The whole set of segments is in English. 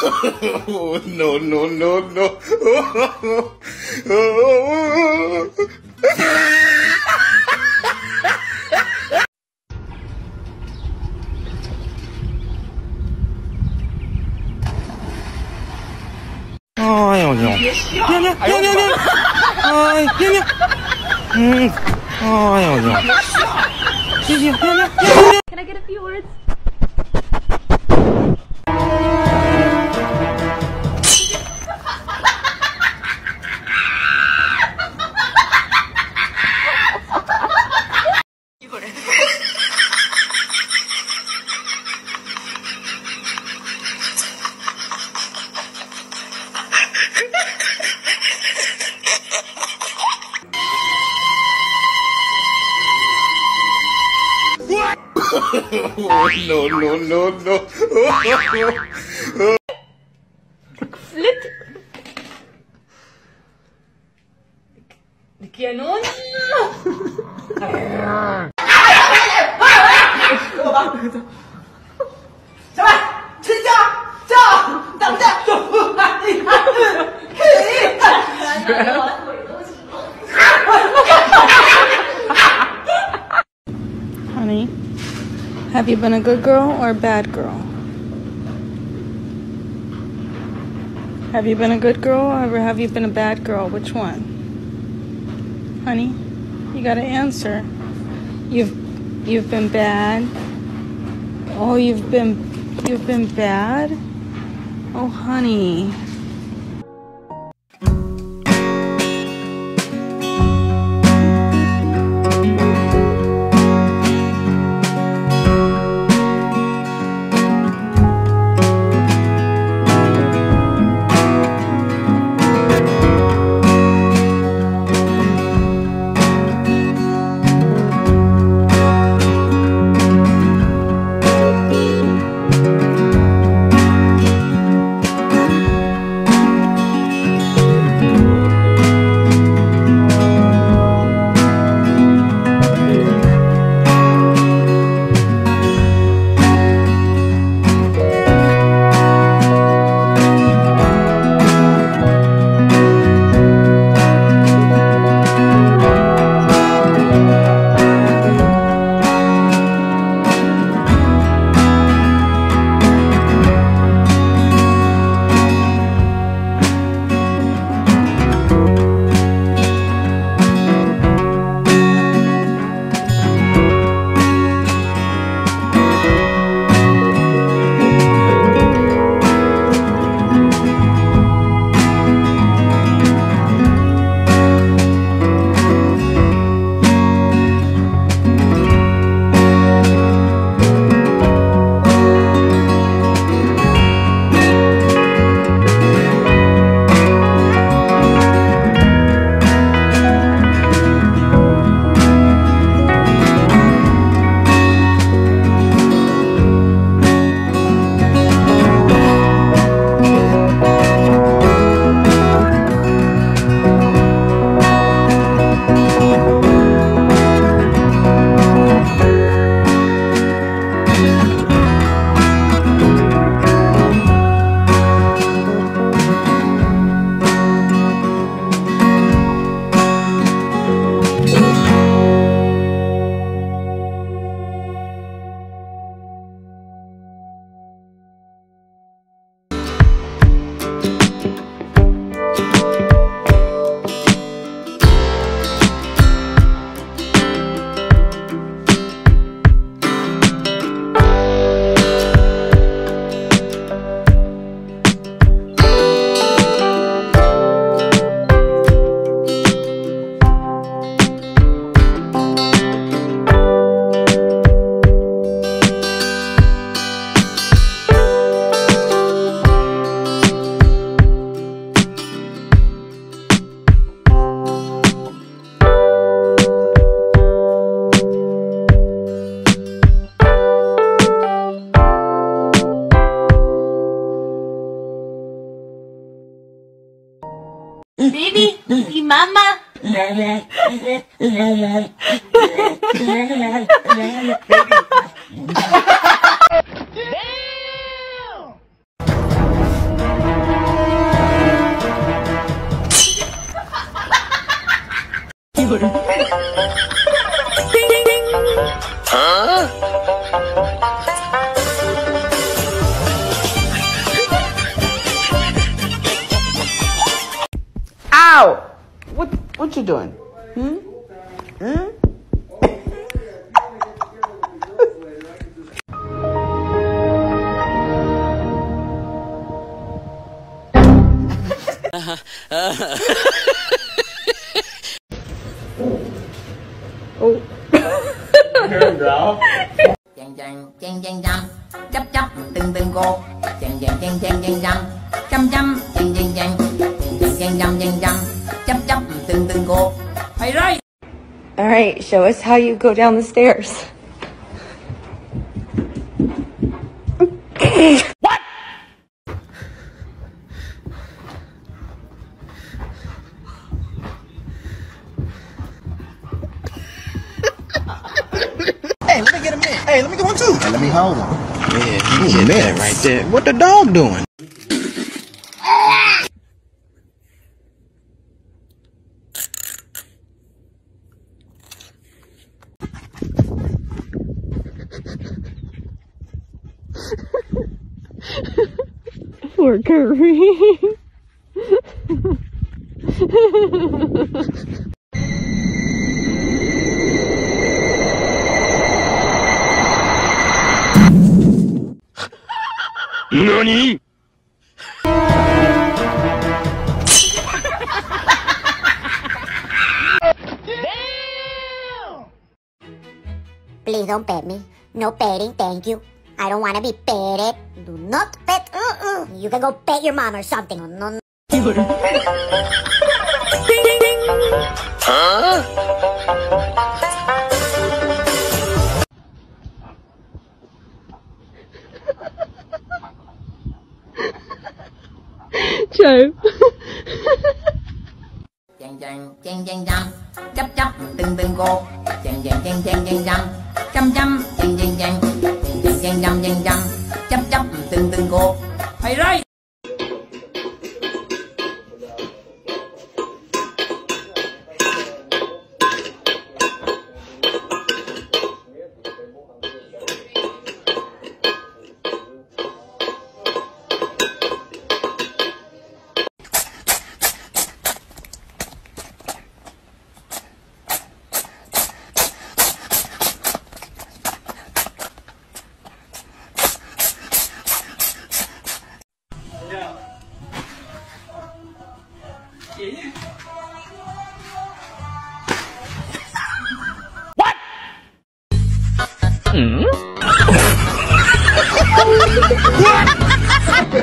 Oh, no, no, no, no. Ay, oh. Mm. Oh. Can I get a few words? No, no, no, no. Flit. Kianon? Honey, have you been a good girl or a bad girl? Have you been a good girl or have you been a bad girl? Which one? Honey, you gotta answer. You've you've been bad. Oh, you've been you've been bad? Oh, honey. mama. Damn! Chàng chàng chàng chàng chấp chấp từng từng cô chàng chàng chàng chàng chàng chăm chăm chăm. Chàng chàng chàng chàng chàng chăm chàng chăm chấp chấp từng từng cô phải rồi All right, show us how you go down the stairs. Hey, let me get a minute. Hey, let me get one too. Hey, let me hold him. Yeah, you get that right there. What the dog doing? Poor Curry. Please don't pet me. No petting, thank you. I don't want to be petted. Do not pet. Uh-uh. You can go pet your mom or something. No, no. Joe. chàng chàng chàng chàng chăm. Chấp chấp từng từng cô. Chàng chàng chàng chàng chàng chăm. Chăm chăm chàng chàng chàng chàng chàng chàng chàng chăm. Chấp chấp từng từng cô. Phải rồi.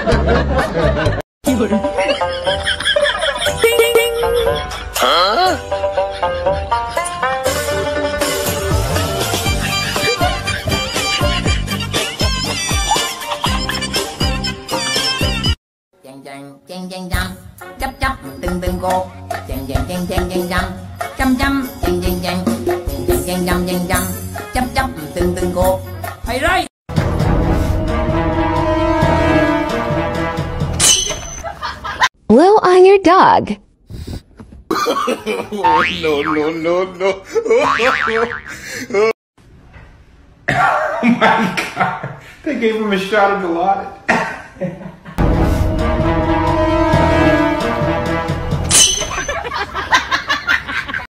Chàng chàng chàng chàng chăm chấp chấp từng từng cô chàng chàng chàng chàng chàng chăm chăm chăm chàng chàng chàng chàng chàng chăm chàng chăm chấp chấp từng từng cô phải rơi blow on your dog. no, no, no, no. oh my god. They gave him a shot of the lot.